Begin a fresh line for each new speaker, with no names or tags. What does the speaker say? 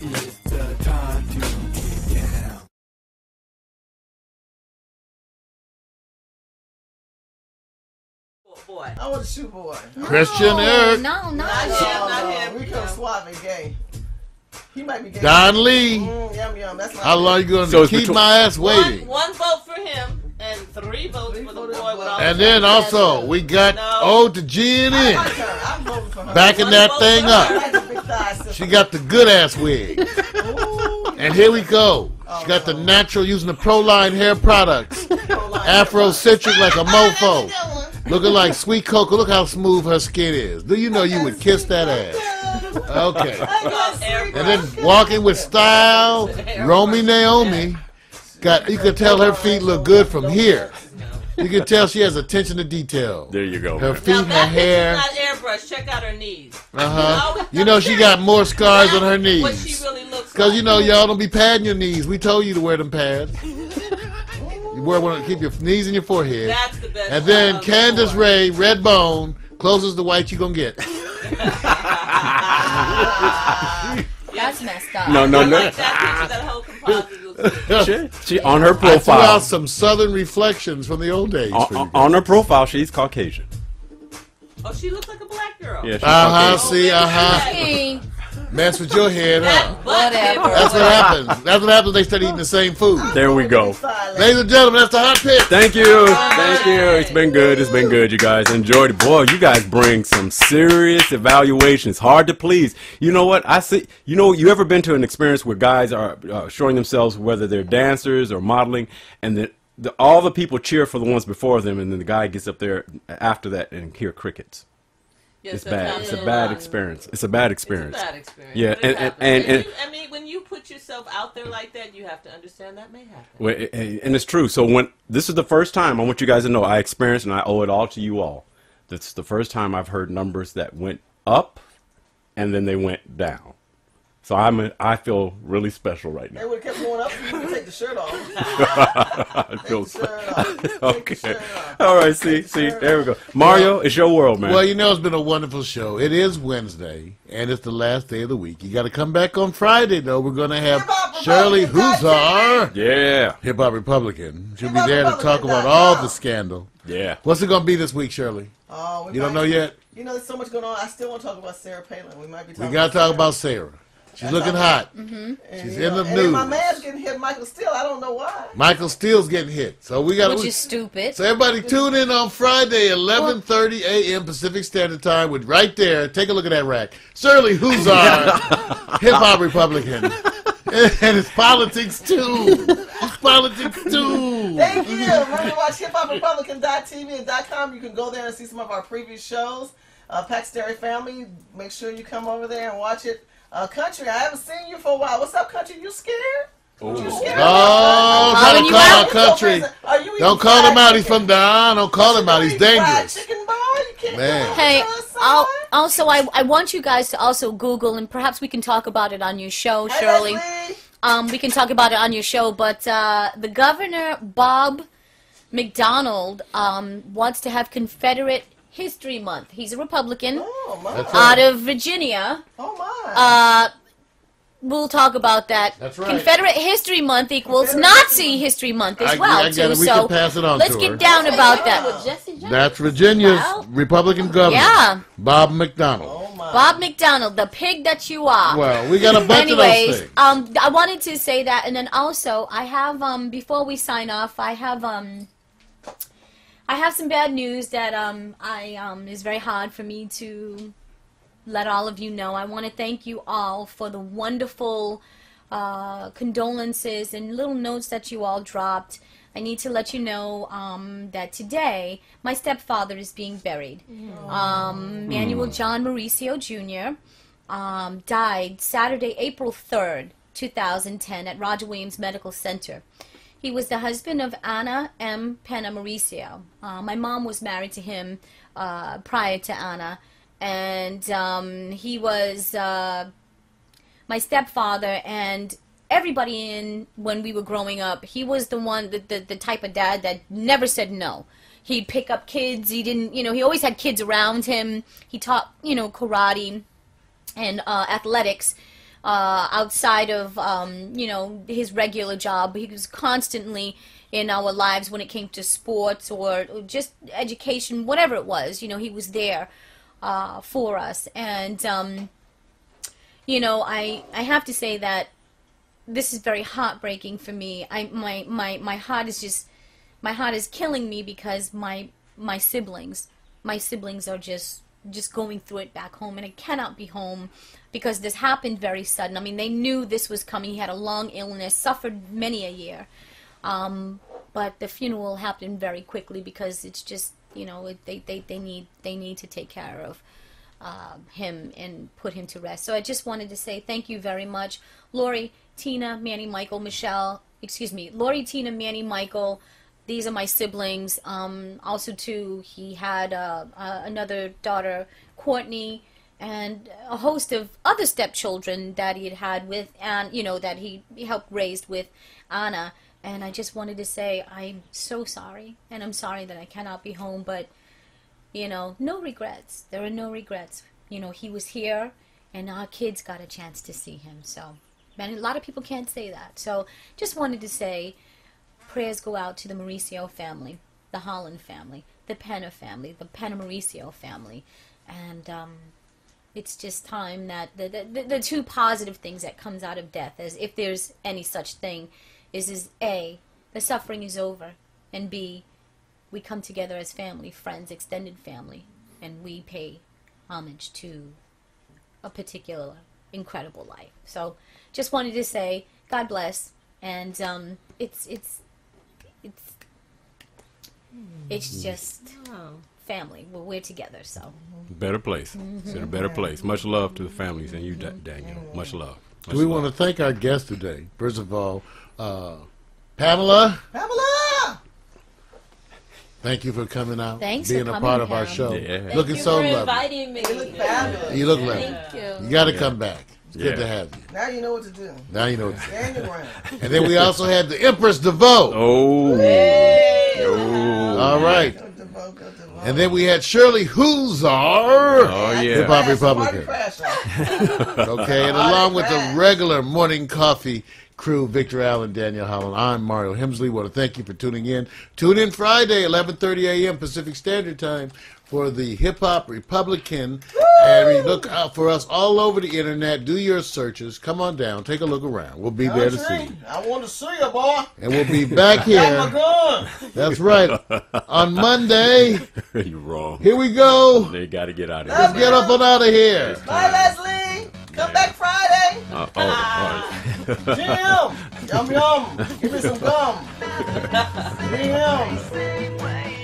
It's the time to get down.
Boy.
I want a shoe boy.
Christian Eric,
No, no.
Not him, not him.
We come suave and gay. He might be gay.
Don Lee.
Mm, yum yum. That's my
How long you gonna
So it's
keep my ass waiting?
one vote for him and three votes for the boy with all
And
the
then also we got
No.
Ode to G and
I
N
like her. I'm voting for her.
backing
One
that thing up.
I
her.
like the big thigh.
She got the good ass wig.
Ooh.
And here we go. She got the natural using the Proline hair products. Afrocentric like a mofo. Looking like sweet cocoa. Look how smooth her skin is. Do you know you would kiss that ass? Okay. And then walking with style, Romy Naomi. Got you could tell her feet look good from here. You can tell she has attention to detail.
There you go.
Her
man.
feet,
Now
her
that
hair.
picture's not airbrush. Check out her knees.
Uh huh. You know she got more scars on her knees.
What she really looks
Cause
like.
you know y'all don't be padding your knees. We told you to wear them pads. You wear one to keep your knees and your forehead.
That's the best.
And then Candace
the boy.
Ray, red bone, closest to white you gonna get.
That's messed up.
No, no, no.
like that. That whole composite looks good.
She, she on her
I threw out
profile.
some southern reflections from the old days.
On, on her profile, she's Caucasian.
Oh, she looks like a black girl.
Yeah, she's
Uh huh. See, uh huh.
Hey,
Mess with your head, huh?
Whatever.
That's what happens. That's what happens. They start eating the same food.
There we go.
Ladies and gentlemen, that's the hot pit.
Thank you. Thank you. It's been good. It's been good. You guys enjoyed it. Boy, you guys bring some serious evaluations. Hard to please. You know what? I see. You know, you ever been to an experience where guys are uh, showing themselves, whether they're dancers or modeling, and then the, all the people cheer for the ones before them, and then the guy gets up there after that and hear crickets.
Yes,
It's bad. It's a bad experience. It's a bad
It's a
experience.
bad experience.
Yeah,
it
and- and- and- and-
I mean, when you put yourself out there like that, you have to understand that may happen.
Well, and it's true. So when this is the first time, I want you guys to know I experienced, and I owe it all to you all. This is the first time I've heard numbers that went up, and then they went down. So I'm a, I feel really special right now.
They would have kept going up you take the shirt off.
I feel
Take the shirt off. Take the
okay.
shirt off.
All right. See, see, there we go. Mario, it's your world, man.
Well, you know, it's been a wonderful show. It is Wednesday, and it's the last day of the week. You got to come back on Friday, though. We're going to have
Hip-hop
Shirley
Republican
Husar,
yeah,
hip hop Republican. She'll be
Hip-hop
there to talk about all the scandal.
yeah.
What's it going to be this week, Shirley?
Oh, we
You don't know yet?
You know, there's so much going on. I still want to talk about Sarah Palin. We might be
We got to talk
Sarah.
about Sarah. She's looking hot.
And,
she's
you
in the
and then my man's getting hit, Michael Steele. I don't know why.
Michael Steele's getting hit, so we got
which
to.
is stupid.
So everybody tune in on Friday, 11:30 a.m. Pacific Standard Time. With right there, take a look at that rack. Shirley Husar, hip hop Republican, and it's politics too. It's politics too.
Thank you. Remember to watch hiphoprepublican.tv and .com. You can go there and see some of our previous shows. Uh, Pax Stereo Family, make sure you come over there and watch it. Uh, country, I haven't seen you for a while. What's up, Country? You scared? You scared?
Oh, try
Calling
to call
out?
out country.
Are
Don't call him
fried
out. He's from down. Don't call him out. He's
You eating fried
dangerous.
chicken, boy? You can't
Man.
Hey, I'll, also, I, I want you guys to also Google, and perhaps we can talk about it on your show,
Hey,
Shirley.
Leslie.
Um, we can talk about it on your show, but uh, the governor, Bob McDonnell, um, wants to have Confederate History Month. He's a Republican
Oh, my.
Out
right.
of Virginia.
Oh, my.
Uh, we'll talk about that.
That's right.
Confederate History Month equals Nazi History Month as
I-
well,
I get
too.
We
so
can pass it on
let's
to
get
her.
down about that.
That's Virginia's
Well,
Republican governor,
Yeah.
Bob McDonnell.
oh, my.
Bob McDonnell, the pig that you are.
Well, we got a bunch of those
Anyways,
things.
um, I wanted to say that, and then also I have um before we sign off, I have um I have some bad news that um I um is very hard for me to let all of you know. I want to thank you all for the wonderful uh, condolences and little notes that you all dropped. I need to let you know um, that today my stepfather is being buried. Um, Manuel John Mauricio Jr. Um, died Saturday, April 3rd, 2010, at Roger Williams Medical Center. He was the husband of Anna M. Pena Mauricio. Uh, my mom was married to him uh, prior to Anna, and um, he was uh, my stepfather and everybody in when we were growing up. He was the one, the, the, the type of dad that never said no. He'd pick up kids. He didn't, you know, he always had kids around him. He taught, you know, karate and uh, athletics. Uh, outside of um, you know his regular job. He was constantly in our lives when it came to sports or, just education, whatever it was. You know, he was there uh, for us, and um, you know, I I have to say that this is very heartbreaking for me. I my my my heart is just my heart is killing me because my my siblings my siblings are just just going through it back home and I cannot be home because this happened very sudden. I mean, they knew this was coming. He had a long illness, suffered many a year. Um, but the funeral happened very quickly because it's just, you know, it, they, they, they need they need to take care of uh, him and put him to rest. So I just wanted to say thank you very much, Lori, Tina, Manny, Michael, Michelle. Excuse me, Lori, Tina, Manny, Michael. These are my siblings. Um, also, too, he had uh, uh, another daughter, Courtney, and a host of other stepchildren that he had had with, and you know that he helped raise with Anna. And I just wanted to say I'm so sorry, and I'm sorry that I cannot be home, but you know, no regrets. There are no regrets. You know, he was here, and our kids got a chance to see him. So, and a lot of people can't say that. So, just wanted to say, prayers go out to the Mauricio family, the Holland family, the Penna family, the Penna Mauricio family, and um, it's just time that the, the the two positive things that comes out of death, as if there's any such thing, is is a the suffering is over, and b we come together as family, friends, extended family, and we pay homage to a particular incredible life. So, just wanted to say, God bless, and um, it's it's it's it's hmm. just oh. family. We're, we're together, so mm-hmm.
Better place. It's in a better mm-hmm. place. Much love to the families and you, Da- Danielle. Mm-hmm. Much love. Much
We
love.
want to thank our guest today. First of all, uh, Pamela,
Pamela!
thank you for coming out,
Thanks for
being a
coming,
part of our
Pam.
show.
Yeah. Thank
Looking
you
so
for
lovely.
inviting me.
You look fabulous.
You look like
Thank you.
you got to
Yeah.
come back. It's good
Yeah.
to have you.
Now you know what to do.
Now you know.
Stand your ground.
And then we also had the Empress DeVoe.
Oh.
Hey!
Oh.
All right.
Go to go to.
And then we had Shirley Husar.
Oh,
Hip
yeah.
Hop
Crash,
Republican. Okay, and along with the regular morning coffee crew, Victor Allen, Danielle Holland, I'm Mario Hemsley. Want to thank you for tuning in. Tune in Friday, 11:30 a.m. Pacific Standard Time for the Hip Hop Republican. And we look out for us all over the internet. Do your searches. Come on down. Take a look around. We'll be there to see you.
I want to see you, boy.
And we'll be back
Got my
here.
gun.
That's right. On Monday.
You're wrong.
Here we go.
They got to get out of here. Let's.
Get up and out of here.
Bye, Leslie. Come back Friday.
Uh, oh, all right.
Jim. Yum, yum. Give me some gum. Jim.